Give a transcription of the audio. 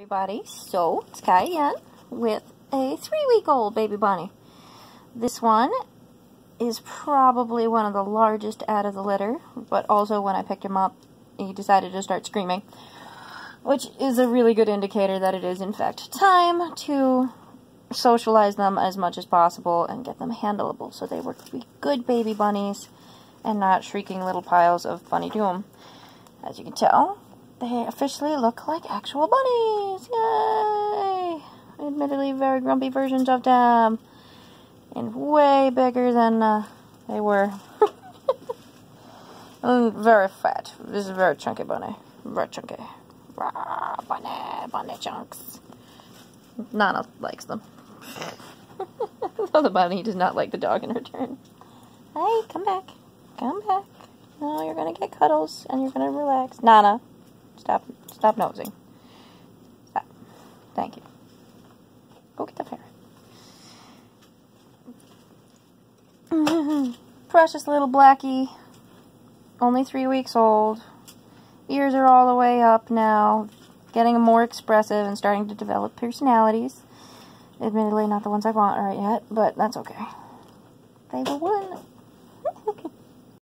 everybody. So, it's Cayenne with a three-week-old baby bunny. This one is probably one of the largest out of the litter, but also when I picked him up, he decided to start screaming, which is a really good indicator that it is, in fact, time to socialize them as much as possible and get them handleable so they work to be good baby bunnies and not shrieking little piles of bunny doom. As you can tell, they officially look like actual bunnies. Yay! Admittedly, very grumpy versions of them. And way bigger than uh, they were. very fat. This is a very chunky bunny. Very chunky. Rah, bunny, bunny chunks. Nana likes them. the bunny does not like the dog in return. Hey, come back. Come back. No, you're gonna get cuddles and you're gonna relax. Nana. Stop, stop nosing. Stop. Thank you. Go get the parrot. Precious little Blackie. Only three weeks old. Ears are all the way up now. Getting more expressive and starting to develop personalities. Admittedly, not the ones I want right yet, but that's okay. They will win.